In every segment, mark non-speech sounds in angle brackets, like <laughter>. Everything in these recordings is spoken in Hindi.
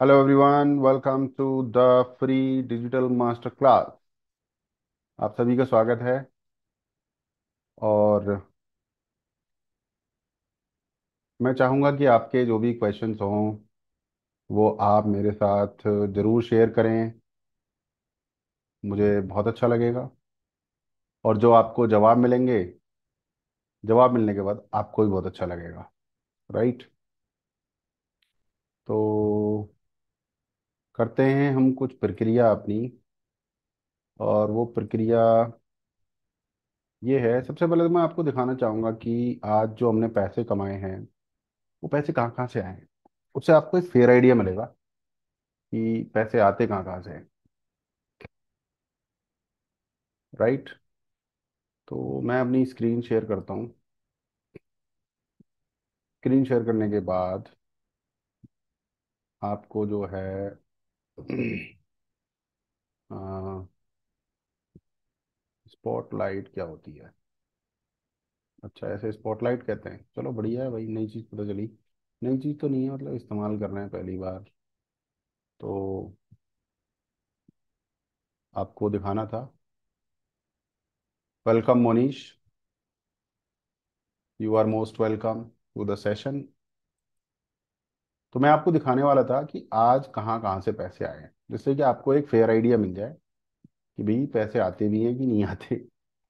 Hello everyone welcome to the free digital master class आप सभी का स्वागत है। और मैं चाहूँगा कि आपके जो भी क्वेश्चंस हों, वो आप मेरे साथ ज़रूर शेयर करें। मुझे बहुत अच्छा लगेगा। और जो आपको जवाब मिलेंगे, जवाब मिलने के बाद आपको भी बहुत अच्छा लगेगा। राइट तो करते हैं हम कुछ प्रक्रिया अपनी। और वो प्रक्रिया ये है, सबसे पहले तो मैं आपको दिखाना चाहूँगा कि आज जो हमने पैसे कमाए हैं, वो पैसे कहाँ कहाँ से आए हैं? उससे आपको एक फेयर आइडिया मिलेगा कि पैसे आते कहाँ कहाँ से हैं। राइट तो मैं अपनी स्क्रीन शेयर करता हूँ। स्क्रीन शेयर करने के बाद आपको जो है <clears throat> स्पॉटलाइट क्या होती है? अच्छा ऐसे स्पॉटलाइट कहते हैं। चलो, बढ़िया है भाई, नई चीज़ पता चली। नई चीज़ तो नहीं है मतलब इस्तेमाल कर रहे हैं पहली बार। तो आपको दिखाना था। Welcome Monish you are most welcome to the session तो मैं आपको दिखाने वाला था कि आज कहाँ कहाँ से पैसे आए हैं, जिससे कि आपको एक फेयर आइडिया मिल जाए कि भाई पैसे आते भी हैं कि नहीं आते।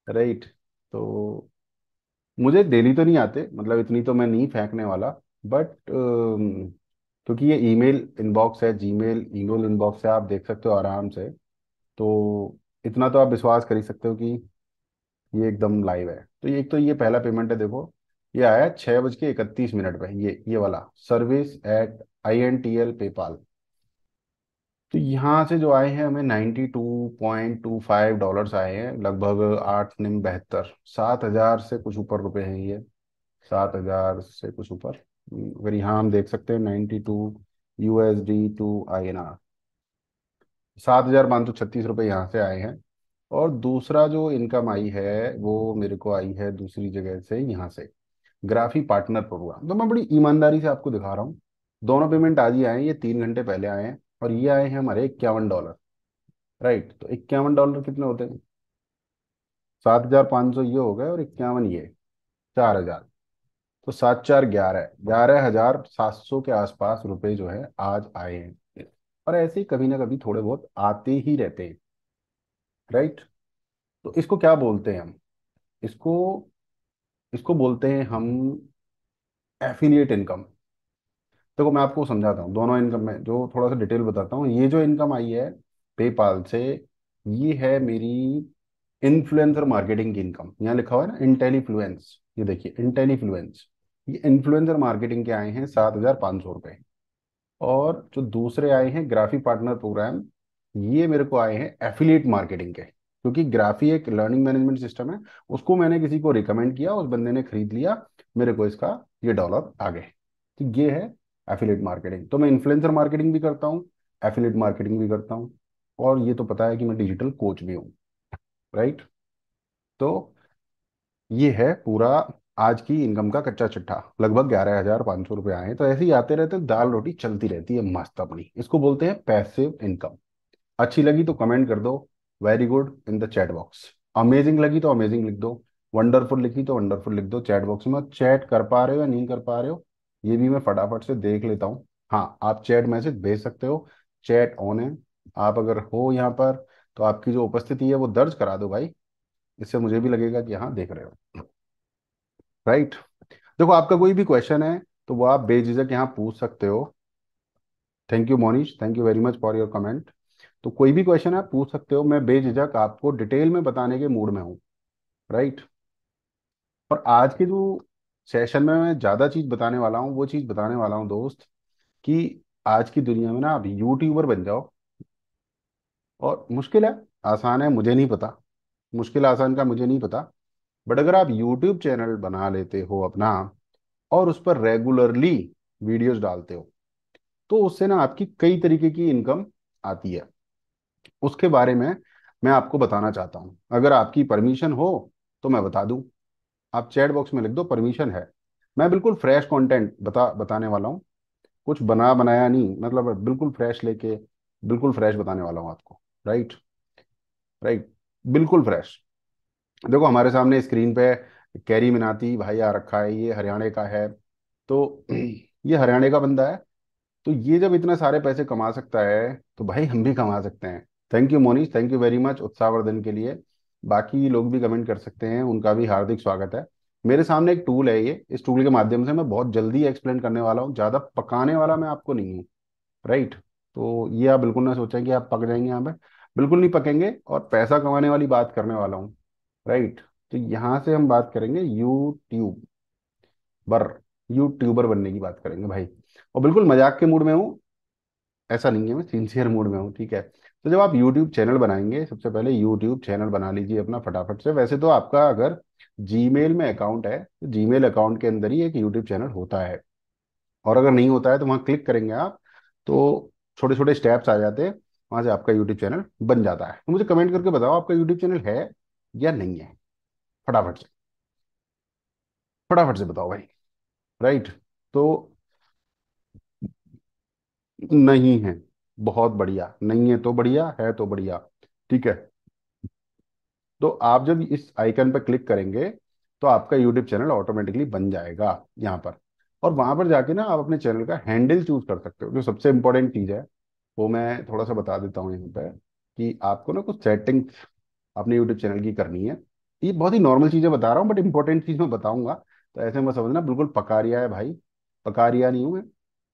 राइट तो मुझे डेली तो नहीं आते मतलब इतनी तो मैं नहीं फेंकने वाला बट क्योंकि ये ईमेल इनबॉक्स है जीमेल ईमेल इनबॉक्स है आप देख सकते हो आराम से। तो इतना तो आप विश्वास कर ही सकते हो कि ये एकदम लाइव है। तो ये एक तो ये पहला पेमेंट है, देखो। ये आया छः बज के इकतीस मिनट पे ये ये वाला service at I N T L PayPal तो यहाँ से जो आए हैं, हमें ninety two point two five dollars आए हैं, लगभग आठ निम बहत्तर, सात हज़ार से कुछ ऊपर रुपए हैं ये, सात हज़ार से कुछ ऊपर। अगर यहाँ हम देख सकते हैं ninety two U S D to I N R सात हज़ार पाँच सौ छत्तीस रुपये यहाँ से आए हैं, और दूसरा जो इनकम आई है, वो मेरे को आई है दूसरी जगह से यहाँ से। Graphy partner program. तो मैं बड़ी ईमानदारी से आपको दिखा रहा हूँ। दोनों पेमेंट आज ही आए हैं, ये तीन घंटे पहले आए हैं और ये आए हैं हमारे इक्यावन डॉलर। राइट तो इक्यावन डॉलर कितने होते हैं? सात हज़ार पाँच सौ ये हो गए और इक्यावन ये, चार हज़ार। तो सात चार ग्यारह ग्यारह हज़ार सात सौ के आसपास रुपए जो है आज आए हैं। और ऐसे ही कभी ना कभी थोड़े बहुत आते ही रहते हैं। राइट तो इसको क्या बोलते हैं हम? इसको इसको बोलते हैं हम एफिलिएट इनकम देखो, मैं आपको समझाता हूँ, दोनों इनकम में जो थोड़ा सा डिटेल बताता हूँ, ये जो इनकम आई है पेपाल से, ये है मेरी इन्फ्लुएंसर मार्केटिंग की इनकम यहाँ लिखा हुआ है ना इंटेलीफ्लुएंस ये देखिए इंटेलीफ्लुएंस ये इन्फ्लुएंसर मार्केटिंग के आए हैं सात हज़ार पाँच सौ रुपये और जो दूसरे आए हैं ग्राफी पार्टनर प्रोग्राम ये मेरे को आए हैं एफिलिएट मार्केटिंग के। क्योंकि ग्राफी एक लर्निंग मैनेजमेंट सिस्टम है, उसको मैंने किसी को रिकमेंड किया, उस बंदे ने खरीद लिया, मेरे को इसका ये डॉलर आ गए तो ये है एफिलेट मार्केटिंग तो मैं इन्फ्लुएंसर मार्केटिंग भी करता हूँ एफिलेट मार्केटिंग भी करता हूँ, और ये तो पता है कि मैं डिजिटल कोच भी हूँ राइट तो ये है पूरा आज की इनकम का कच्चा चिट्ठा। लगभग ग्यारह हज़ार पाँच सौ रुपये आए तो ऐसे ही आते रहते, दाल रोटी चलती रहती है मस्त अपनी। इसको बोलते हैं पैसिव इनकम अच्छी लगी तो कमेंट कर दो very good in the chat box amazing लगी तो अमेजिंग लिख दो। वंडरफुल लिखी तो वंडरफुल लिख दो चैट बॉक्स में। चैट कर पा रहे हो या नहीं कर पा रहे हो? ये भी मैं फटाफट से देख लेता हूँ। हाँ आप चैट मैसेज भेज सकते हो। चैट ऑन है। आप अगर हो यहाँ पर तो आपकी जो उपस्थिति है वो दर्ज करा दो भाई। इससे मुझे भी लगेगा कि हाँ देख रहे हो। राइट देखो, आपका कोई भी क्वेश्चन है तो वो आप बेझिझक यहाँ पूछ सकते हो। Thank you Monish thank you very much for your comment तो कोई भी क्वेश्चन आप पूछ सकते हो, मैं बेझिझक आपको डिटेल में बताने के मूड में हूँ राइट और आज के जो सेशन में मैं ज़्यादा चीज़ बताने वाला हूँ, वो चीज़ बताने वाला हूँ दोस्त, कि आज की दुनिया में ना आप यूट्यूबर बन जाओ। और मुश्किल है, आसान है, मुझे नहीं पता। मुश्किल आसान का मुझे नहीं पता। बट अगर आप यूट्यूब चैनल बना लेते हो अपना, और उस पर रेगुलरली वीडियोस डालते हो तो उससे ना आपकी कई तरीके की इनकम आती है। उसके बारे में मैं आपको बताना चाहता हूँ। अगर आपकी परमिशन हो तो मैं बता दूँ। आप चैट बॉक्स में लिख दो परमिशन है। मैं बिल्कुल फ्रेश कंटेंट बता, बताने वाला हूँ। कुछ बना, बनाया नहीं मतलब बिल्कुल फ्रेश लेके, बिल्कुल फ्रेश बताने वाला हूँ आपको। राइट राइट बिल्कुल फ्रेश देखो, हमारे सामने स्क्रीन पे कैरी मिनाती भाई आ रखा है, ये हरियाणा का है। तो <clears throat> ये हरियाणा का बंदा है। तो ये जब इतने सारे पैसे कमा सकता है तो भाई हम भी कमा सकते हैं। Thank you Monish thank you very much उत्साहवर्धन के लिए। बाकी लोग भी कमेंट कर सकते हैं, उनका भी हार्दिक स्वागत है। मेरे सामने एक टूल है ये। इस टूल के माध्यम से मैं बहुत जल्दी एक्सप्लेन करने वाला हूँ। ज़्यादा पकाने वाला मैं आपको नहीं हूँ। राइट तो ये आप बिल्कुल ना सोचें कि आप पक जाएँगे यहाँ पे। बिल्कुल नहीं पकेंगे और पैसा कमाने वाली बात करने वाला हूँ। राइट तो यहाँ से हम बात करेंगे यूट्यूब बर यूट्यूबर बनने की बात करेंगे भाई। और बिल्कुल मज़ाक के मूड में हूँ। ऐसा नहीं है, मैं सिंसियर मूड में हूँ, ठीक है? तो जब आप यूट्यूब चैनल बनाएँगे, सबसे पहले यूट्यूब चैनल बना लीजिए अपना फटाफट से। वैसे तो आपका अगर जीमेल में अकाउंट है तो जीमेल अकाउंट के अंदर ही एक यूट्यूब चैनल होता है। और अगर नहीं होता है तो वहाँ क्लिक करेंगे आप तो छोटे छोटे स्टेप्स आ जाते हैं, वहाँ से आपका यूट्यूब चैनल बन जाता है। तो मुझे कमेंट करके बताओ, आपका यूट्यूब चैनल है या नहीं है? फटाफट से। फटाफट से बताओ भाई। राइट तो नहीं है। बहुत बढ़िया। नहीं है तो बढ़िया, है तो बढ़िया। ठीक है। तो आप जब इस आइकन पर क्लिक करेंगे तो आपका यूट्यूब चैनल ऑटोमेटिकली बन जाएगा यहाँ पर। और वहाँ पर जाके ना आप अपने चैनल का हैंडल चूज़ कर सकते हो। जो सबसे इंपॉर्टेंट चीज़ है, वो मैं थोड़ा सा बता देता हूँ यहाँ पे कि आपको ना कुछ सेटिंग्स अपने यूट्यूब चैनल की करनी है। ये बहुत ही नॉर्मल चीज़ें बता रहा हूँ, बट इंपॉर्टेंट चीज़ मैं बताऊँगा। तो ऐसे में समझना बिल्कुल पकारिया है भाई। पकारिया नहीं हूँ मैं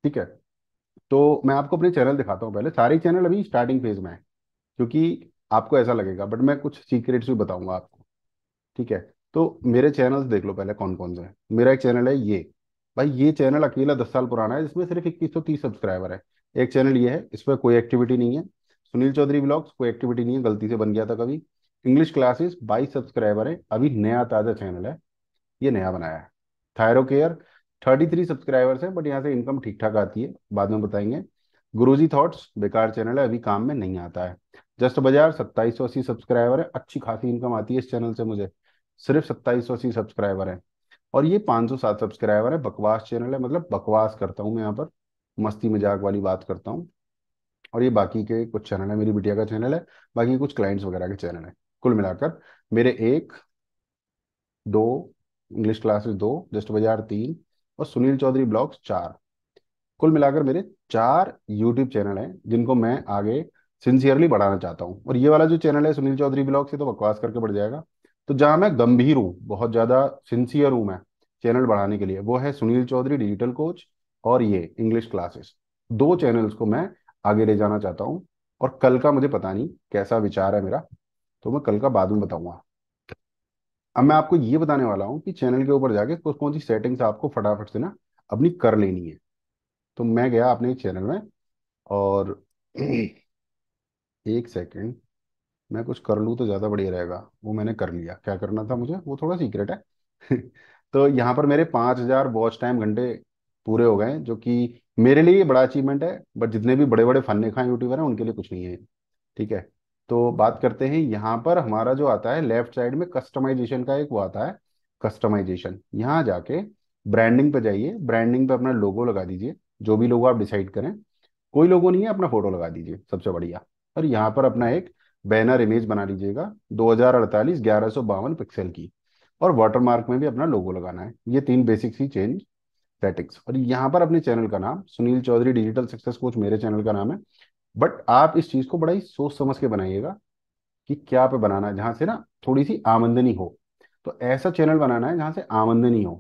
ठीक है। तो मैं आपको अपने चैनल दिखाता हूँ पहले। सारे चैनल अभी स्टार्टिंग फ़ेज़ में है, क्योंकि आपको ऐसा लगेगा बट मैं कुछ सीक्रेट्स भी बताऊँगा आपको। ठीक है? तो मेरे चैनल्स देख लो पहले कौन कौन से हैं। मेरा एक चैनल है ये। भाई ये चैनल अकेला दस साल पुराना है जिसमें सिर्फ़ इक्कीस सौ तीस सब्सक्राइबर है। एक चैनल ये है, इस पर कोई एक्टिविटी नहीं है। सुनील चौधरी ब्लॉग्स कोई एक्टिविटी नहीं है, गलती से बन गया था कभी। इंग्लिश क्लासेस बाईस सब्सक्राइबर है। अभी नया ताज़ा चैनल है। ये नया बनाया है। Thyro care thirty three subscribers है, बट यहाँ से इनकम ठीक ठाक आती है। बाद में बताएँगे। गुरुजी थॉट्स, बेकार चैनल है, अभी काम में नहीं आता है। जस्ट बाज़ार, सत्ताईस सौ अस्सी सब्सक्राइबर है, अच्छी खासी इनकम आती है इस चैनल से मुझे। सिर्फ़ सत्ताईस सौ अस्सी सब्सक्राइबर है। और ये पाँच सौ सात सब्सक्राइबर है, बकवास चैनल है मतलब बकवास करता हूँ मैं यहाँ पर। मस्ती मज़ाक वाली बात करता हूँ। और ये बाकी के कुछ चैनल है, मेरी बिटिया का चैनल है, बाकी कुछ क्लाइंट्स वगैरह के चैनल है। कुल मिलाकर, मेरे एक, दो, इंग्लिश क्लासेस दो, जस्ट बाज़ार तीन और सुनील चौधरी ब्लॉग्स चार। कुल मिलाकर मेरे चार यूट्यूब चैनल हैं, जिनको मैं आगे सिंसियरली बढ़ाना चाहता हूँ। और ये वाला जो चैनल है सुनील चौधरी ब्लॉग से तो बकवास करके बढ़ जाएगा। तो जहाँ मैं गंभीर हूँ, बहुत ज़्यादा सिंसियर हूँ मैं चैनल बढ़ाने के लिए, वो है सुनील चौधरी डिजिटल कोच और ये इंग्लिश क्लासेस दो चैनल्स को मैं आगे ले जाना चाहता हूँ और कल का मुझे पता नहीं कैसा विचार है मेरा तो मैं कल का बाद में बताऊँगा। अब मैं आपको ये बताने वाला हूँ कि चैनल के ऊपर जाके कौन कौन सी सेटिंग्स आपको फटाफट से ना अपनी कर लेनी है। तो मैं गया अपने चैनल में और एक सेकंड, मैं कुछ कर लूँ तो ज़्यादा बढ़िया रहेगा। वो मैंने कर लिया। क्या करना था मुझे? वो थोड़ा सीक्रेट है। <laughs> तो यहाँ पर मेरे पाँच हज़ार वॉच टाइम घंटे पूरे हो गए, जो कि मेरे लिए बड़ा अचीवमेंट है, बट जितने भी बड़े बड़े फन्ने खाए यूट्यूबर हैं, उनके लिए कुछ नहीं है। ठीक है? तो बात करते हैं, यहाँ पर हमारा जो आता है लेफ़्ट साइड में कस्टमाइजेशन का एक वो आता है कस्टमाइजेशन यहाँ जाके ब्रांडिंग पे जाइए ब्रांडिंग पे अपना लोगो लगा दीजिए, जो भी लोगो आप डिसाइड करें, कोई लोगो नहीं है, अपना फ़ोटो लगा दीजिए, सबसे बढ़िया। और यहाँ पर अपना एक बैनर इमेज बना लीजिएगा, दो हज़ार अड़तालीस, ग्यारह सौ बावन पिक्सल की। और वाटरमार्क में भी अपना लोगो लगाना है। ये तीन बेसिक सी चेंज सेटिंग्स और यहाँ पर अपने चैनल का नाम, Sunil Chaudhary digital success coach मेरे चैनल का नाम है। बट आप इस चीज़ को बड़ा ही सोच समझ के बनाइएगा कि क्या पे बनाना है, जहाँ से ना थोड़ी सी आमंदनी हो। तो ऐसा चैनल बनाना है जहाँ से आमंदनी हो।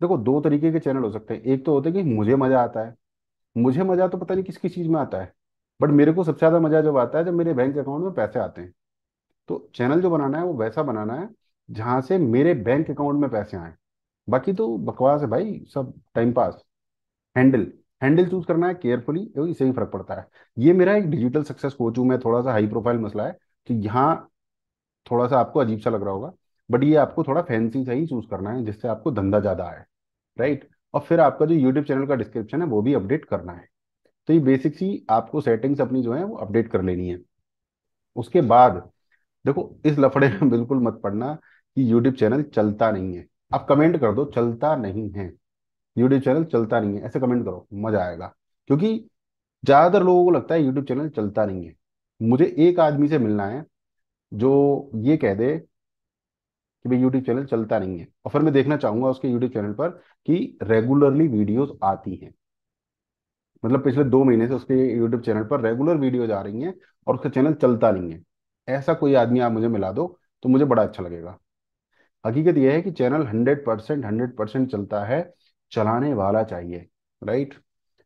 देखो, दो तरीके के चैनल हो सकते हैं। एक तो होते हैं कि मुझे मज़ा आता है। मुझे मज़ा तो पता नहीं किस किस चीज़ में आता है, बट मेरे को सबसे ज़्यादा मज़ा जब आता है, जब मेरे बैंक अकाउंट में पैसे आते हैं। तो चैनल जो बनाना है, वो वैसा बनाना है जहाँ से मेरे बैंक अकाउंट में पैसे आए। बाकी तो बकवास है भाई, सब time pass, handle. Handle choose करना है, केयरफुली इससे ही फ़र्क पड़ता है। ये मेरा एक डिजिटल सक्सेस कोच हूँ, मैं थोड़ा सा हाई प्रोफ़ाइल मसला है कि यहाँ थोड़ा सा आपको अजीब सा लग रहा होगा, बट ये आपको थोड़ा फैंसी सा ही चूज़ करना है, जिससे आपको धंधा ज़्यादा आए, राइट? और फिर आपका जो यूट्यूब चैनल का डिस्क्रिप्शन है, वो भी अपडेट करना है। तो ये बेसिक सी आपको सेटिंग्स अपनी जो है, वो अपडेट कर लेनी है। उसके बाद, देखो, इस लफड़े में <laughs> बिल्कुल मत पड़ना कि यूट्यूब चैनल चलता नहीं है। आप कमेंट कर दो, चलता नहीं है। यूट्यूब चैनल चलता नहीं है। ऐसे कमेंट करो, मज़ा आएगा। क्योंकि ज़्यादातर लोगों को लगता है यूट्यूब चैनल चलता नहीं है। मुझे एक आदमी से मिलना है जो ये कह दे कि भाई यूट्यूब चैनल चलता नहीं है। और फिर मैं देखना चाहूँगा उसके यूट्यूब चैनल पर कि रेगुलरली वीडियोस आती हैं। मतलब पिछले दो महीने से उसके यूट्यूब चैनल पर रेगुलर वीडियोज़ आ रही हैं और उसका चैनल चलता नहीं है। ऐसा कोई आदमी आप मुझे मिला दो तो मुझे बड़ा अच्छा लगेगा। हकीकत यह है कि channel hundred percent hundred percent चलता है। चलाने वाला चाहिए राइट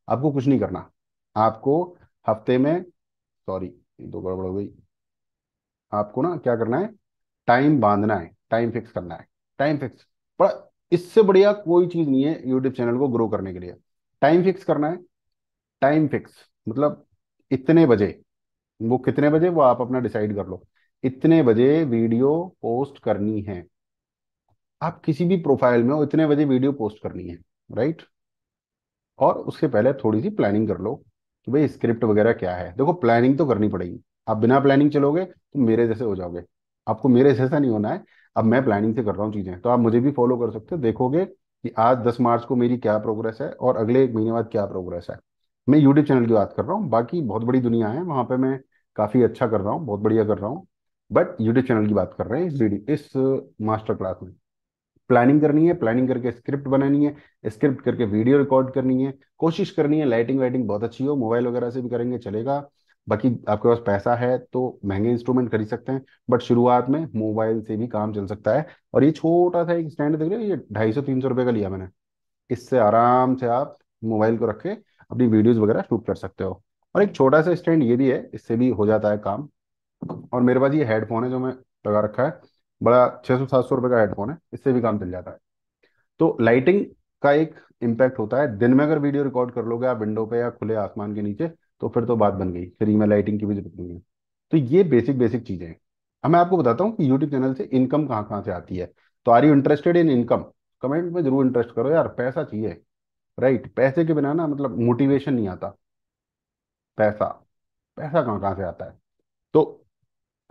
आपको कुछ नहीं करना। आपको हफ़्ते में सॉरी दो गड़बड़ हो गई। आपको ना क्या करना है? टाइम बांधना है टाइम फिक्स करना है टाइम फिक्स पर इससे बढ़िया कोई चीज़ नहीं है यूट्यूब चैनल को ग्रो करने के लिए। टाइम फिक्स करना है टाइम फिक्स मतलब इतने बजे, वो कितने बजे वो आप अपना डिसाइड कर लो। इतने बजे वीडियो पोस्ट करनी है। आप किसी भी प्रोफ़ाइल में हो, इतने बजे वीडियो पोस्ट करनी है। राइट? और उसके पहले थोड़ी सी प्लानिंग कर लो कि भाई स्क्रिप्ट वगैरह क्या है। देखो प्लानिंग तो करनी पड़ेगी। आप बिना प्लानिंग चलोगे तो मेरे जैसे हो जाओगे। आपको मेरे जैसा नहीं होना है। अब मैं प्लानिंग से कर रहा हूँ चीज़ें। तो आप मुझे भी फॉलो कर सकते हो। देखोगे कि आज दस मार्च को मेरी क्या प्रोग्रेस है और अगले एक महीने बाद क्या प्रोग्रेस है। मैं यूट्यूब चैनल की बात कर रहा हूँ। बाकी बहुत बड़ी दुनिया है। वहाँ पे मैं काफ़ी अच्छा कर रहा हूँ, बहुत बढ़िया कर रहा हूँ। बट यूट्यूब चैनल की बात कर रहे हैं इस इस मास्टर क्लास में। प्लानिंग करनी है, प्लानिंग करके स्क्रिप्ट बनानी है, स्क्रिप्ट करके वीडियो रिकॉर्ड करनी है, कोशिश करनी है, लाइटिंग वाइटिंग बहुत अच्छी हो, मोबाइल वगैरह से भी करेंगे, चलेगा, बाकी आपके पास पैसा है तो महँगे इंस्ट्रूमेंट खरीद सकते हैं, बट शुरुआत में मोबाइल से भी काम चल सकता है, और ये छोटा सा एक स्टैंड देख रहे हो ये ढाई सौ, तीन सौ रुपये का लिया मैंने, इससे आराम से आप मोबाइल को रख के अपनी वीडियोज़ वगैरह शूट कर सकते हो, और एक छोटा सा स्टैंड ये भी है, इससे भी हो जाता है काम, और मेरे पास ये हेडफोन है जो मैं लगा रखा है बड़ा छः सौ, सात सौ रुपये का हेडफोन है, इससे भी काम चल जाता है। तो लाइटिंग का एक इम्पैक्ट होता है। दिन में अगर वीडियो रिकॉर्ड कर लोगे आप विंडो पे या खुले आसमान के नीचे तो फिर तो बात बन गई, फ्री में लाइटिंग की भी ज़रूरत नहीं है। तो ये बेसिक बेसिक चीज़ें हैं। अब मैं आपको बताता हूँ कि यूट्यूब चैनल से इनकम कहाँ कहाँ से आती है। तो are you interested in income comment में ज़रूर इंटरेस्ट करो यार, पैसा चाहिए। राइट पैसे के बिना ना मतलब मोटिवेशन नहीं आता। पैसा पैसा कहाँ कहाँ से आता है? तो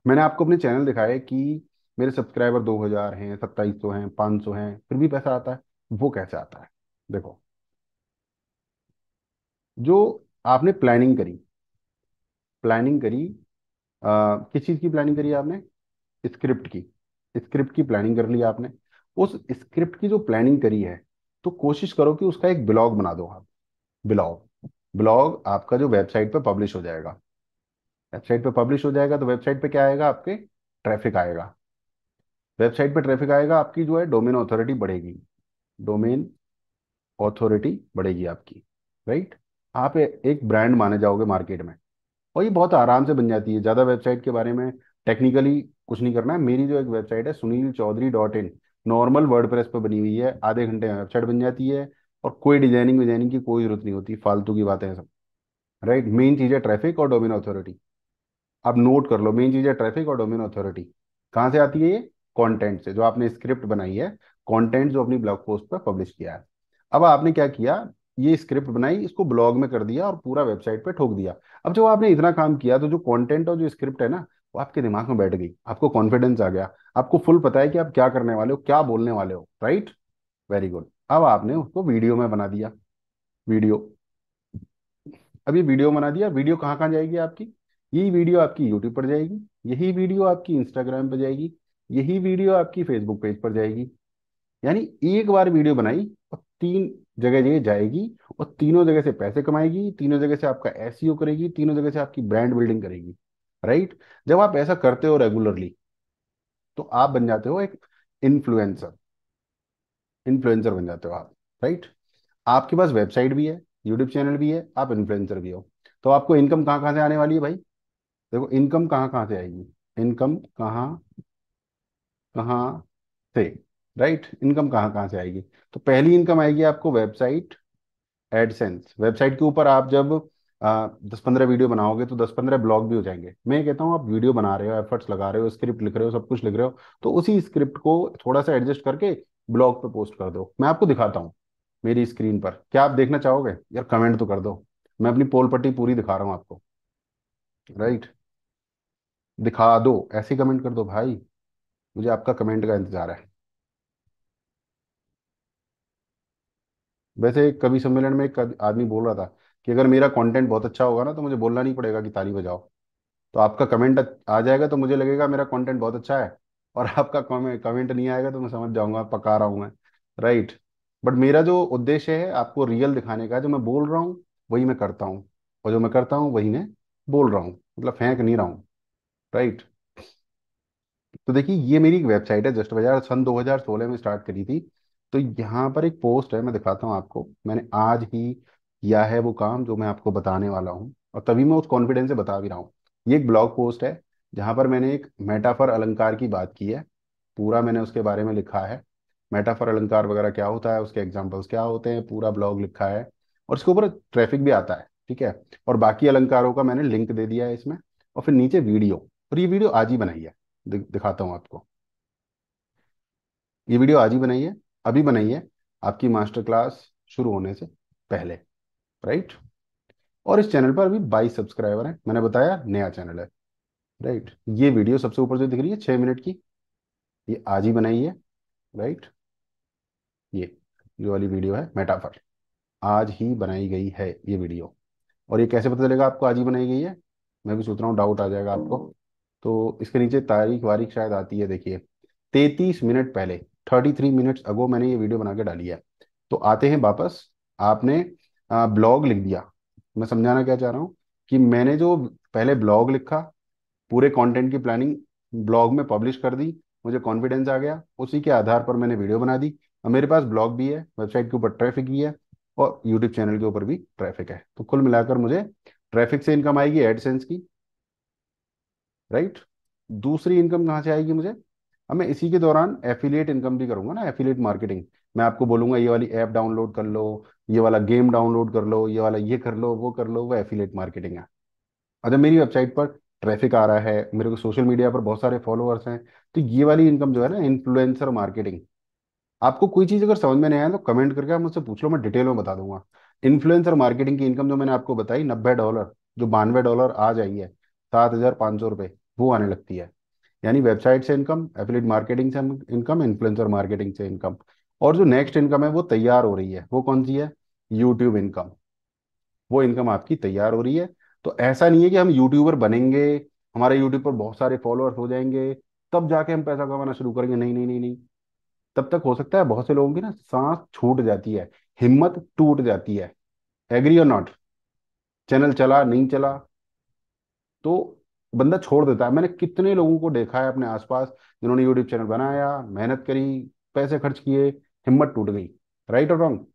मैंने आपको अपने चैनल दिखाया कि मेरे सब्सक्राइबर दो हज़ार हैं सत्ताईस सौ हैं पाँच सौ हैं फिर भी पैसा आता है वो कैसे आता है? देखो। जो आपने प्लानिंग करी प्लानिंग करी आ, किस चीज़ की प्लानिंग करी आपने? स्क्रिप्ट की। स्क्रिप्ट की प्लानिंग कर ली आपने। उस स्क्रिप्ट की जो प्लानिंग करी है तो कोशिश करो कि उसका एक ब्लॉग बना दो आप। ब्लॉग ब्लॉग आपका जो वेबसाइट पर पब्लिश हो जाएगा। वेबसाइट पर पब्लिश हो जाएगा तो वेबसाइट पर क्या आएगा? आपके ट्रैफ़िक आएगा। वेबसाइट पे ट्रैफ़िक आएगा आपकी जो है, डोमेन अथॉरिटी बढ़ेगी। डोमेन अथॉरिटी बढ़ेगी आपकी राइट आप एक ब्रांड माने जाओगे मार्केट में और ये बहुत आराम से बन जाती है। ज़्यादा वेबसाइट के बारे में टेक्निकली कुछ नहीं करना है। मेरी जो एक वेबसाइट है, Sunil Chaudhary dot in normal WordPress पर बनी हुई है। आधे घंटे में वेबसाइट बन जाती है और कोई डिज़ाइनिंग विजाइनिंग की कोई ज़रूरत नहीं होती, फालतू की बातें सब राइट मेन चीज़ है ट्रैफ़िक और डोमेन अथॉरिटी आप नोट कर लो मेन चीज़ है ट्रैफ़िक और डोमेन अथॉरिटी कहाँ से आती है ये? कंटेंट से, जो आपने स्क्रिप्ट बनाई है कंटेंट जो अपनी ब्लॉग पोस्ट पर पब्लिश किया है। अब आपने क्या किया? ये स्क्रिप्ट बनाई, इसको ब्लॉग में कर दिया और पूरा वेबसाइट पे ठोक दिया। अब जब आपने इतना काम किया तो जो कंटेंट और जो स्क्रिप्ट है ना, वो आपके दिमाग में बैठ गई, आपको कॉन्फिडेंस आ गया। आपको फुल पता है कि आप क्या करने वाले हो, क्या बोलने वाले हो राइट वेरी गुड अब आपने उसको वीडियो में बना दिया। वीडियो अब ये वीडियो बना दिया। वीडियो कहाँ कहाँ जाएगी आपकी? यही वीडियो आपकी यूट्यूब पर जाएगी, यही वीडियो आपकी इंस्टाग्राम पर जाएगी यही वीडियो आपकी फेसबुक पेज पर जाएगी। यानी एक बार वीडियो बनाई और तीन जगह ये जाएगी और तीनों जगह से पैसे कमाएगी, तीनों जगह से आपका एसईओ करेगी, तीनों जगह से आपकी ब्रांड बिल्डिंग करेगी। राइट जब आप ऐसा करते हो रेगुलरली तो आप बन जाते हो एक इन्फ्लुएंसर इन्फ्लुएंसर बन जाते हो आप। राइट आपके पास वेबसाइट भी है यूट्यूब चैनल भी है, आप इन्फ्लुएंसर भी हो। तो आपको इनकम कहाँ कहाँ से आने वाली है भाई? देखो इनकम कहाँ कहाँ से आएगी? इनकम कहाँ कहाँ से? राइट इनकम कहाँ कहाँ से आएगी? तो पहली इनकम आएगी आपको वेबसाइट एडसेंस वेबसाइट के ऊपर आप जब दस पंद्रह वीडियो बनाओगे तो दस पंद्रह ब्लॉग भी हो जाएँगे। मैं कहता हूँ आप वीडियो बना रहे हो एफर्ट्स लगा रहे हो स्क्रिप्ट लिख रहे हो, सब कुछ लिख रहे हो तो उसी स्क्रिप्ट को थोड़ा सा एडजस्ट करके ब्लॉग पे पोस्ट कर दो। मैं आपको दिखाता हूँ मेरी स्क्रीन पर। क्या आप देखना चाहोगे? यार कमेंट तो कर दो। मैं अपनी पोल पट्टी पूरी दिखा रहा हूँ आपको। राइट दिखा दो। ऐसे कमेंट कर दो, भाई। मुझे आपका कमेंट का इंतज़ार है। वैसे कवि सम्मेलन में एक आदमी बोल रहा था कि अगर मेरा कंटेंट बहुत अच्छा होगा ना तो मुझे बोलना नहीं पड़ेगा कि ताली बजाओ। तो आपका कमेंट आ जाएगा तो मुझे लगेगा मेरा कंटेंट बहुत अच्छा है। और आपका कमेंट नहीं आएगा तो मैं समझ जाऊँगा, पका रहा हूँ मैं। राइट बट मेरा जो उद्देश्य है आपको रियल दिखाने का जो मैं बोल रहा हूँ, वही मैं करता हूँ। और जो मैं करता हूँ, वही मैं बोल रहा हूँ। मतलब फेंक नहीं रहा हूँ। राइट तो देखिए, ये मेरी एक वेबसाइट है, जस्ट बाज़ार, सन 2016 में स्टार्ट करी थी। तो यहाँ पर एक पोस्ट है, मैं दिखाता हूँ आपको। मैंने आज ही किया है वो काम जो मैं आपको बताने वाला हूँ, और तभी मैं उस कॉन्फिडेंस से बता भी रहा हूँ। ये एक ब्लॉग पोस्ट है, जहाँ पर मैंने एक मेटाफर अलंकार की बात की है। पूरा मैंने उसके बारे में लिखा है। मेटाफर अलंकार वगैरह क्या होता है, उसके एग्जाम्पल्स क्या होते हैं, पूरा ब्लॉग लिखा है, और इसके ऊपर ट्रैफ़िक भी आता है, ठीक है? और बाकी अलंकारों का मैंने लिंक दे दिया है इसमें, और फिर नीचे वीडियो और ये वीडियो आज ही बनाई है। दिखाता हूँ आपको। ये वीडियो आज ही बनाई है, अभी बनाई है। आपकी मास्टर क्लास शुरू होने से पहले राइट और इस चैनल पर अभी बाईस सब्सक्राइबर हैं। मैंने बताया, नया चैनल है राइट ये वीडियो सबसे ऊपर जो दिख रही है छः मिनट की। ये आज ही बनाई है राइट ये जो वाली वीडियो है, मेटाफर। आज ही बनाई गई है ये वीडियो। और ये कैसे पता चलेगा आपको आज ही बनाई गई है? मैं भी सोच रहा हूँ डाउट आ जाएगा आपको। तो इसके नीचे तारीख वारीख शायद आती है, देखिए। तैतीस मिनट पहले थर्टी थ्री मिनट्स अगो मैंने ये वीडियो बना के डाली है। तो आते हैं वापस। आपने ब्लॉग लिख दिया। मैं समझाना क्या चाह रहा हूँ कि मैंने जो पहले ब्लॉग लिखा, पूरे कंटेंट की प्लानिंग ब्लॉग में पब्लिश कर दी, मुझे कॉन्फिडेंस आ गया। उसी के आधार पर मैंने वीडियो बना दी। और मेरे पास ब्लॉग भी है वेबसाइट के ऊपर ट्रैफ़िक भी है और यूट्यूब चैनल के ऊपर भी ट्रैफ़िक है। तो कुल मिलाकर मुझे ट्रैफ़िक से इनकम आएगी एडसेंस की। राइट? दूसरी इनकम कहाँ से आएगी मुझे? अब मैं इसी के दौरान एफिलिएट इनकम भी करूँगा ना, एफिलिएट मार्केटिंग। मैं आपको बोलूँगा, ये वाली ऐप डाउनलोड कर लो, ये वाला गेम डाउनलोड कर लो, ये वाला ये कर लो, वो कर लो, वो एफिलिएट मार्केटिंग है। अगर मेरी वेबसाइट पर ट्रैफ़िक आ रहा है, मेरे को सोशल मीडिया पर बहुत सारे फॉलोअर्स हैं तो ये वाली इनकम जो है ना, इन्फ्लुएंसर मार्केटिंग। आपको कोई चीज़ अगर समझ में नहीं आया तो कमेंट करके आप मुझसे पूछ लो, मैं डिटेल में बता दूँगा। इन्फ्लुएंसर मार्केटिंग की इनकम जो मैंने आपको बताई, नब्बे डॉलर, जो बानवे डॉलर आ जाइए सात हज़ार पाँच सौ रुपये वो आने लगती है। यानी वेबसाइट से इनकम एफिलेट मार्केटिंग से इनकम, इन्फ्लुएंसर मार्केटिंग से इनकम। और जो नेक्स्ट इनकम है वो तैयार हो रही है। वो कौन सी है? YouTube income. वो इनकम आपकी तैयार हो रही है। तो ऐसा नहीं है कि हम यूट्यूबर बनेंगे, हमारे यूट्यूब पर बहुत सारे फॉलोअर्स हो जाएँगे, तब जाके हम पैसा कमाना शुरू करेंगे। नहीं नहीं नहीं नहीं। तब तक हो सकता है बहुत से लोगों की ना सांस छूट जाती है, हिम्मत टूट जाती है। एग्री और नॉट चैनल चला, नहीं चला तो बंदा छोड़ देता है। मैंने कितने लोगों को देखा है अपने आसपास जिन्होंने यूट्यूब चैनल बनाया, मेहनत करी, पैसे खर्च किए, हिम्मत टूट गई राइट और रॉन्ग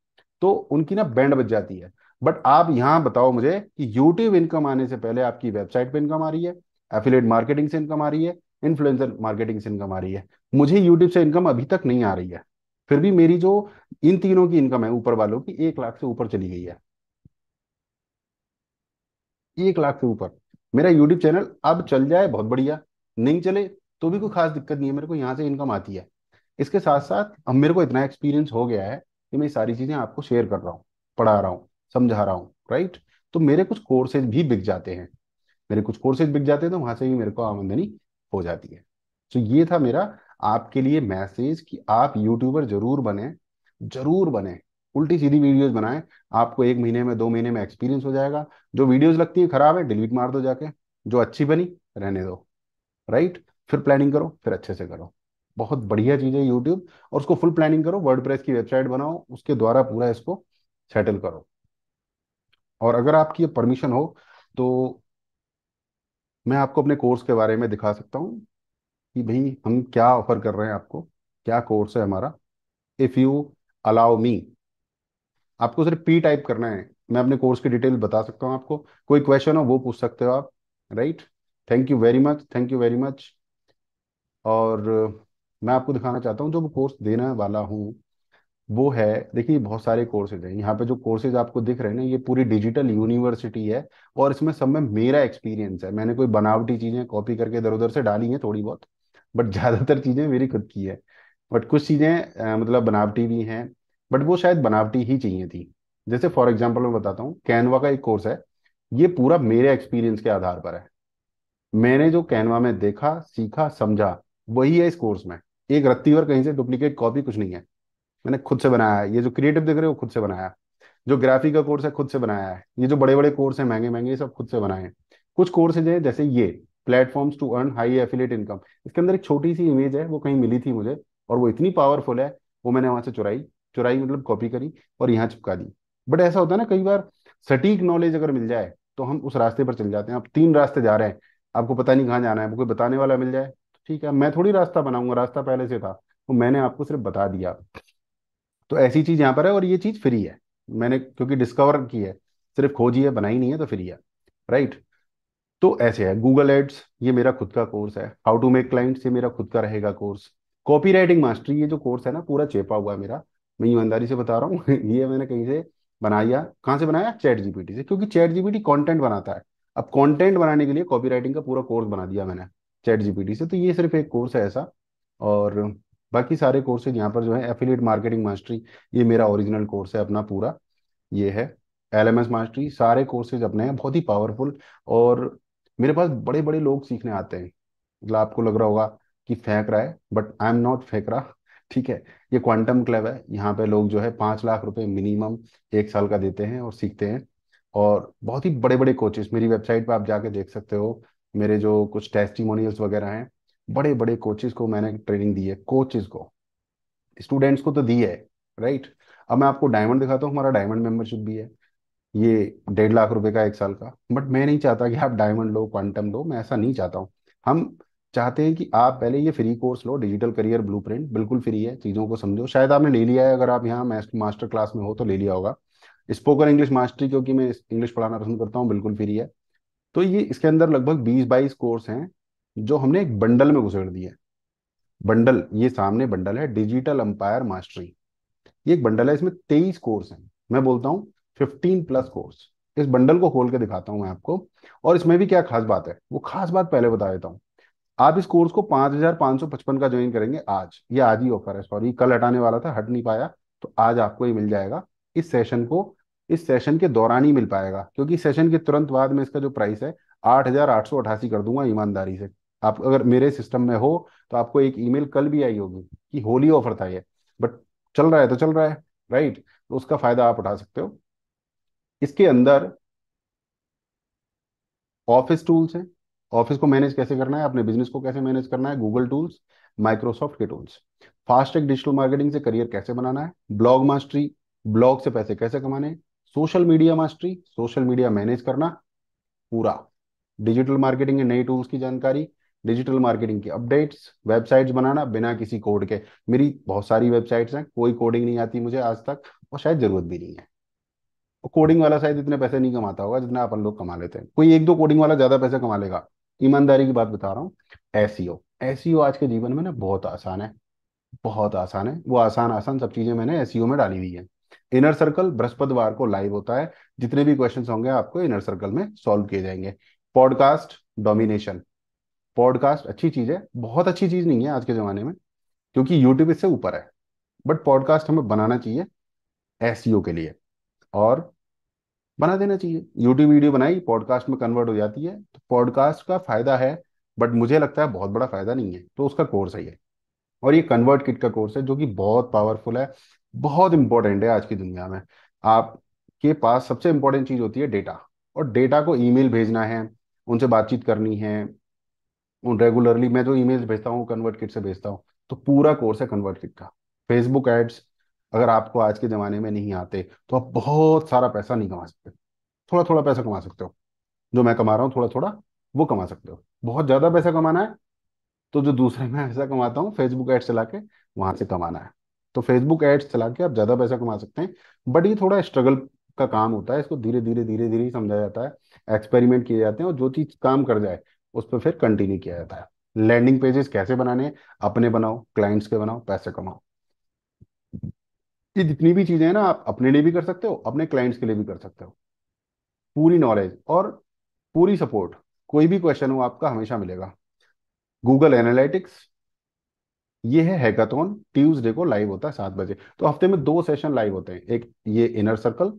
तो उनकी ना बैंड बच जाती है। बट आप यहाँ बताओ मुझे कि यूट्यूब इनकम आने से पहले आपकी वेबसाइट पे इनकम आ रही है एफिलेट मार्केटिंग से इनकम आ रही है इन्फ्लुएंसर मार्केटिंग से इनकम आ रही है। मुझे यूट्यूब से इनकम अभी तक नहीं आ रही है। फिर भी मेरी जो इन तीनों की इनकम है, ऊपर वालों की, एक लाख से ऊपर चली गई है। एक लाख से ऊपर। मेरा यूट्यूब चैनल अब चल जाए, बहुत बढ़िया। नहीं चले तो भी कोई खास दिक्कत नहीं है, मेरे को यहाँ से इनकम आती है। इसके साथ साथ अब मेरे को इतना एक्सपीरियंस हो गया है कि मैं सारी चीज़ें आपको शेयर कर रहा हूँ, पढ़ा रहा हूँ, समझा रहा हूँ राइट तो मेरे कुछ कोर्सेज भी बिक जाते हैं। मेरे कुछ कोर्सेज बिक जाते हैं तो वहाँ से भी मेरे को आमदनी हो जाती है। तो ये था मेरा आपके लिए मैसेज कि आप यूट्यूबर ज़रूर बने ज़रूर बने। उल्टी सीधी वीडियोस बनाएँ, आपको एक महीने में, दो महीने में एक्सपीरियंस हो जाएगा। जो वीडियोस लगती है खराब है डिलीट मार दो जाके। जो अच्छी बनी, रहने दो। राइट फिर प्लानिंग करो, फिर अच्छे से करो। बहुत बढ़िया चीज़ है यूट्यूब और उसको फुल प्लानिंग करो वर्ड की वेबसाइट बनाओ, उसके द्वारा पूरा इसको सेटल करो। और अगर आपकी परमिशन हो तो मैं आपको अपने कोर्स के बारे में दिखा सकता हूँ कि भाई हम क्या ऑफ़र कर रहे हैं आपको, क्या कोर्स है हमारा। इफ़ यू अलाउ मी आपको सिर्फ़ पी टाइप करना है। मैं अपने कोर्स की डिटेल बता सकता हूँ आपको। कोई क्वेश्चन हो, वो पूछ सकते हो आप right thank you very much thank you very much और मैं आपको दिखाना चाहता हूँ, जो कोर्स देने वाला हूँ, वो है, देखिए, बहुत सारे कोर्सेज हैं। यहाँ पे जो कोर्सेज आपको दिख रहे हैं ना, ये पूरी डिजिटल यूनिवर्सिटी है और इसमें सब में मेरा एक्सपीरियंस है। मैंने कोई बनावटी चीज़ें कॉपी करके इधर उधर से डाली हैं थोड़ी बहुत बट <laughs> ज़्यादातर चीज़ें मेरी खुद की है। बट कुछ चीज़ें मतलब बनावटी भी हैं। बट वो शायद बनावटी ही चाहिए थी। जैसे फॉर एग्ज़ाम्पल मैं बताता हूँ, कैनवा का एक कोर्स है। ये पूरा मेरे एक्सपीरियंस के आधार पर है। मैंने जो कैनवा में देखा, सीखा, समझा, वही है इस कोर्स में। एक रत्ती और कहीं से डुप्लीकेट कॉपी कुछ नहीं है। मैंने खुद से बनाया है। ये जो क्रिएटिव देख रहे हो, खुद से बनाया जो ग्राफिक का कोर्स है, खुद से बनाया है। ये जो बड़े बड़े कोर्स हैं, महँगे महँगे सब खुद से बनाए हैं। कुछ कोर्सेज हैं, जैसे ये platforms to earn high affiliate income इसके अंदर एक छोटी सी इमेज है, वो कहीं मिली थी मुझे, और वो इतनी पावरफुल है, वो मैंने वहाँ से चुराई। चुराई मतलब कॉपी करी और यहाँ चिपका दी। बट ऐसा होता है ना, कई बार सटीक नॉलेज अगर मिल जाए तो हम उस रास्ते पर चल जाते हैं। आप तीन रास्ते जा रहे हैं, आपको पता नहीं कहाँ जाना है कोई बताने वाला मिल जाए तो ठीक है, मैं थोड़ी रास्ता बनाऊँगा, रास्ता पहले से था तो मैंने आपको सिर्फ़ बता दिया। तो ऐसी चीज़ यहाँ पर है और ये चीज़ फ्री है। मैंने, क्योंकि डिस्कवर की है, सिर्फ़ खोजी है, बनाई नहीं है तो फ्री है राइट तो ऐसे है गूगल एड्स ये मेरा खुद का कोर्स है। हाउ टू मेक क्लाइंट्स ये मेरा खुद का रहेगा कोर्स कॉपी राइटिंग मास्टरी ये जो कोर्स है ना, पूरा चेपा हुआ है मेरा। मैं ईमानदारी से बता रहा हूँ, <laughs> ये मैंने कहीं से बनाया, कहाँ से बनाया? चैट जीपीटी से, क्योंकि चैट जीपीटी कंटेंट बनाता है। अब कंटेंट बनाने के लिए कॉपी राइटिंग का पूरा कोर्स बना दिया मैंने चैट जीपीटी से तो ये सिर्फ़ एक कोर्स है ऐसा। और बाकी सारे कोर्सेज यहाँ पर जो है एफिलिएट मार्केटिंग मास्टरी ये मेरा ओरिजिनल कोर्स है अपना पूरा, ये है। एल एम एस मास्टरी सारे कोर्सेज अपने हैं, बहुत ही पावरफुल और मेरे पास बड़े बड़े लोग सीखने आते हैं। मतलब आपको लग रहा होगा कि फेंक रहा है बट आई एम नॉट फेंक रहा। ठीक है, ये क्वांटम क्लब है। यहाँ पे लोग जो है पाँच लाख रुपए मिनिमम एक साल का देते हैं और सीखते हैं। और बहुत ही बड़े बड़े कोचेस मेरी वेबसाइट पे आप जाके देख सकते हो, मेरे जो कुछ टेस्टिमोनियल्स वगैरह हैं बड़े बड़े कोचेस को मैंने ट्रेनिंग दी है कोचेस को। स्टूडेंट्स को तो दी है राइट अब मैं आपको डायमंड दिखाता हूँ, हमारा डायमंड मेंबरशिप भी है। ये डेढ़ लाख रुपए का एक साल का। बट मैं नहीं चाहता कि आप डायमंड लो क्वांटम लो, मैं ऐसा नहीं चाहता हूँ। हम चाहते हैं कि आप पहले ये फ्री कोर्स लो डिजिटल करियर ब्लूप्रिंट बिल्कुल फ्री है, चीज़ों को समझो। शायद आपने ले लिया है, अगर आप यहाँ मास्टर क्लास में हो तो ले लिया होगा। स्पोकन इंग्लिश मास्टरी क्योंकि मैं इंग्लिश पढ़ाना पसंद करता हूँ, बिल्कुल फ्री है। तो ये इसके अंदर लगभग बीस बाईस कोर्स हैं, जो हमने एक बंडल में घुसेड़ दिए बंडल ये सामने बंडल है डिजिटल अंपायर मास्टरी ये एक बंडल है, इसमें तेईस कोर्स हैं। मैं बोलता हूँ फिफ्टीन प्लस कोर्स इस बंडल को खोल के दिखाता हूँ मैं आपको। और इसमें भी क्या खास बात है? वो खास बात पहले बता देता हूँ। आप इस कोर्स को पाँच हज़ार पाँच सौ पचपन का ज्वाइन करेंगे आज। ये आज ही ऑफ़र है सॉरी कल हटाने वाला था, हट नहीं पाया तो आज आपको ये मिल जाएगा। इस सेशन को, इस सेशन के दौरान ही मिल पाएगा, क्योंकि सेशन के तुरंत बाद में इसका जो प्राइस है, आठ हज़ार आठ सौ अठासी कर दूँगा ईमानदारी से। आप अगर मेरे सिस्टम में हो तो आपको एक ईमेल कल भी आई होगी कि होली ऑफ़र था ये बट चल रहा है तो चल रहा है राइट तो उसका फ़ायदा आप उठा सकते हो। इसके अंदर ऑफ़िस टूल्स हैं ऑफ़िस को मैनेज कैसे करना है, अपने बिज़नेस को कैसे मैनेज करना है, गूगल टूल्स, माइक्रोसॉफ्ट के tools. Fast tech digital marketing से करियर कैसे बनाना है, ब्लॉग मास्टरी, ब्लॉग से पैसे कैसे कमाने, social media mastery, social media manage करना, पूरा। डिजिटल मार्केटिंग के नए टूल्स की जानकारी, डिजिटल मार्केटिंग की अपडेट्स, वेबसाइट्स बनाना बिना किसी कोड के। मेरी बहुत सारी वेबसाइट्स हैं, कोई कोडिंग नहीं आती मुझे आज तक और शायद ज़रूरत भी नहीं है। कोडिंग वाला शायद इतने पैसे नहीं कमाता होगा जितना अपन लोग कमा लेते हैं। कोई एक दो कोडिंग वाला ज़्यादा पैसे कमा लेगा। ईमानदारी की बात बता रहा हूँ एसीओ एसीओ आज के जीवन में ना बहुत आसान है, बहुत आसान है। वो आसान आसान सब चीज़ें मैंने एसीओ में डाली हुई है। इनर सर्कल बृहस्पतिवार को लाइव होता है। जितने भी क्वेश्चंस होंगे, आपको इनर सर्कल में सॉल्व किए जाएँगे। पॉडकास्ट डोमिनेशन पॉडकास्ट अच्छी चीज़ है, बहुत अच्छी चीज़ नहीं है आज के जमाने में, क्योंकि यूट्यूब इससे ऊपर है। बट पॉडकास्ट हमें बनाना चाहिए एस के लिए। और बना देना चाहिए। यूट्यूब वीडियो बनाई पॉडकास्ट में कन्वर्ट हो जाती है। तो पॉडकास्ट का फ़ायदा है बट मुझे लगता है बहुत बड़ा फ़ायदा नहीं है। तो उसका कोर्स है ये। और ये कन्वर्ट किट का कोर्स है, जो कि बहुत पावरफुल है, बहुत इंपॉर्टेंट है आज की दुनिया में। आपके पास सबसे इंपॉर्टेंट चीज़ होती है डेटा और डेटा को ईमेल भेजना है, उनसे बातचीत करनी है। उन रेगुलरली मैं जो ईमेल भेजता हूँ कन्वर्ट किट से भेजता हूँ। तो पूरा कोर्स है कन्वर्ट किट का। फेसबुक एड्स अगर आपको आज के ज़माने में नहीं आते तो आप बहुत सारा पैसा नहीं कमा सकते। थोड़ा थोड़ा पैसा कमा सकते हो। जो मैं कमा रहा हूँ थोड़ा थोड़ा वो कमा सकते हो। बहुत ज़्यादा पैसा कमाना है तो जो दूसरे में ऐसा कमाता हूँ फेसबुक एड्स चला के, वहाँ से कमाना है। तो फेसबुक एड्स चला के आप ज़्यादा पैसा कमा सकते हैं बट ये थोड़ा स्ट्रगल का काम होता है, इसको धीरे धीरे धीरे धीरे समझा जाता है। एक्सपेरिमेंट किए जाते हैं और जो चीज़ काम कर जाए, उस पर फिर कंटिन्यू किया जाता है। लैंडिंग पेजेस कैसे बनाने अपने बनाओ क्लाइंट्स के बनाओ, पैसे कमाओ। ये जितनी भी चीज़ें हैं ना, आप अपने लिए भी कर सकते हो, अपने क्लाइंट्स के लिए भी कर सकते हो। पूरी नॉलेज और पूरी सपोर्ट कोई भी क्वेश्चन हो आपका हमेशा मिलेगा। गूगल एनालिटिक्स ये है हैकाथॉन ट्यूसडे को लाइव होता है सात बजे। तो हफ़्ते में दो सेशन लाइव होते हैं। एक ये इनर सर्कल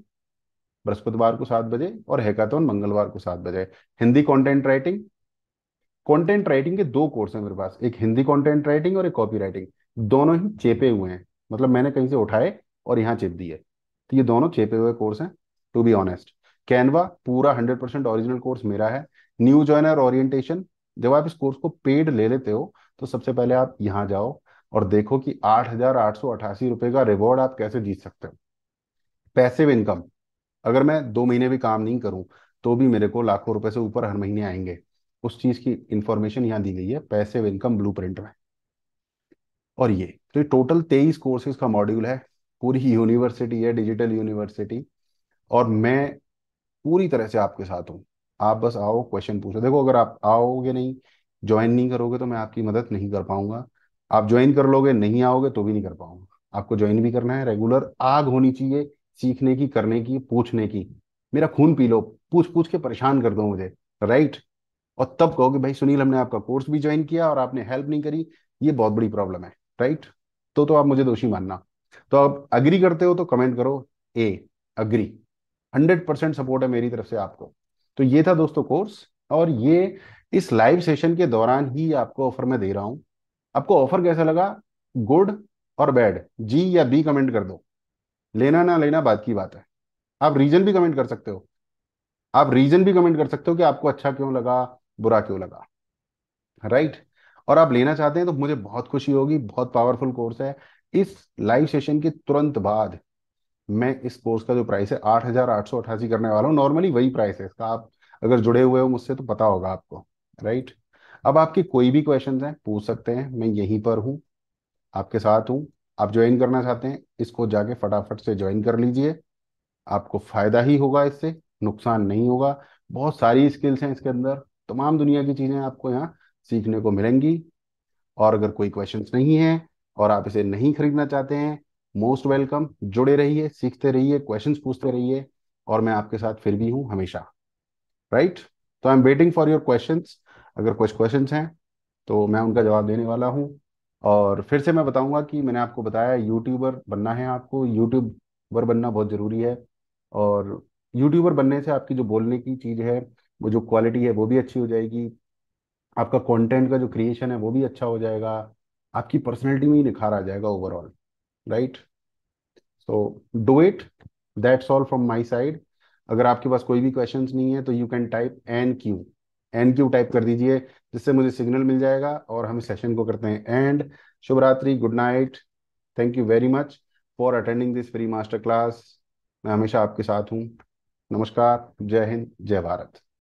बृहस्पतिवार को सात बजे और हैकाथॉन मंगलवार को सात बजे। Hindi content writing content writing के दो कोर्स हैं मेरे पास। एक हिंदी कंटेंट राइटिंग और एक कॉपी राइटिंग दोनों ही चेपे हुए हैं। मतलब मैंने कहीं से उठाए और यहाँ चेप दिए तो ये दोनों चेपे हुए कोर्स हैं टू बी ऑनेस्ट कैनवा पूरा हंड्रेड परसेंट ऑरिजिनल कोर्स मेरा है। न्यू ज्वाइनर ओरिएंटेशन जब आप इस कोर्स को पेड ले लेते हो तो सबसे पहले आप यहाँ जाओ और देखो कि आठ हज़ार आठ सौ अठासी रुपए का रिवॉर्ड आप कैसे जीत सकते हो। पैसिव इनकम अगर मैं दो महीने भी काम नहीं करूँ तो भी मेरे को लाखों रुपए से ऊपर हर महीने आएँगे। उस चीज़ की इंफॉर्मेशन यहाँ दी गई है पैसिव इनकम ब्लू में। और ये तो ये टोटल तेईस कोर्सेज का मॉड्यूल है। पूरी यूनिवर्सिटी है, डिजिटल यूनिवर्सिटी, और मैं पूरी तरह से आपके साथ हूँ। आप बस आओ क्वेश्चन पूछो। देखो, अगर आप आओगे नहीं ज्वाइन नहीं करोगे तो मैं आपकी मदद नहीं कर पाऊँगा। आप ज्वाइन कर लोगे, नहीं आओगे तो भी नहीं कर पाऊँगा। आपको ज्वाइन भी करना है रेगुलर आग होनी चाहिए सीखने की, करने की, पूछने की। मेरा खून पी लो पूछ पूछ के परेशान कर दो मुझे। राइट और तब कहोगे, भाई, सुनील, हमने आपका कोर्स भी ज्वाइन किया और आपने हेल्प नहीं करी। ये बहुत बड़ी प्रॉब्लम है। राइट तो तो आप मुझे दोषी मानना। तो आप अग्री करते हो तो कमेंट करो a agree hundred percent support है मेरी तरफ़ से आपको। तो ये था दोस्तों कोर्स और ये इस लाइव सेशन के दौरान ही आपको ऑफ़र में दे रहा हूँ। आपको ऑफ़र कैसा लगा? गुड और बैड जी या बी कमेंट कर दो। लेना ना लेना बात की बात है। आप रीजन भी कमेंट कर सकते हो। आप रीजन भी कमेंट कर सकते हो कि आपको अच्छा क्यों लगा, बुरा क्यों लगा। राइट और आप लेना चाहते हैं तो मुझे बहुत खुशी होगी, बहुत पावरफुल कोर्स है। इस लाइव सेशन के तुरंत बाद मैं इस कोर्स का जो प्राइस है आठ हज़ार आठ सौ अठासी करने वाला हूँ। नॉर्मली वही प्राइस है। इसका आप अगर जुड़े हुए हो मुझसे तो पता होगा आपको राइट अब आपके कोई भी क्वेश्चन हैं, पूछ सकते हैं। मैं यहीं पर हूँ, आपके साथ हूँ। आप ज्वाइन करना चाहते हैं, इसको जाके फटाफट से ज्वाइन कर लीजिए। आपको फ़ायदा ही होगा इससे, नुकसान नहीं होगा। बहुत सारी स्किल्स हैं इसके अंदर। तमाम दुनिया की चीज़ें आपको यहाँ सीखने को मिलेंगी। और अगर कोई क्वेश्चंस नहीं है और आप इसे नहीं खरीदना चाहते हैं मोस्ट वेलकम जुड़े रहिए, सीखते रहिए क्वेश्चंस पूछते रहिए, और मैं आपके साथ फिर भी हूँ हमेशा। राइट तो I am waiting for your questions अगर कुछ क्वेश्चंस हैं तो मैं उनका जवाब देने वाला हूँ। और फिर से मैं बताऊँगा कि मैंने आपको बताया यूट्यूबर बनना है आपको। यूट्यूबर बनना बहुत ज़रूरी है। और यूट्यूबर बनने से आपकी जो बोलने की चीज़ है, वो जो क्वालिटी है, वो भी अच्छी हो जाएगी। आपका कंटेंट का जो क्रिएशन है, वो भी अच्छा हो जाएगा। आपकी पर्सनैलिटी में ही निखार आ जाएगा overall right so do it that's all from my side अगर आपके पास कोई भी क्वेश्चन नहीं है तो you can type N Q N Q type कर दीजिए, जिससे मुझे सिग्नल मिल जाएगा और हम सेशन को करते हैं एंड शुभ रात्रि good night thank you very much for attending this free master class मैं हमेशा आपके साथ हूँ। नमस्कार, जय हिंद, जय भारत।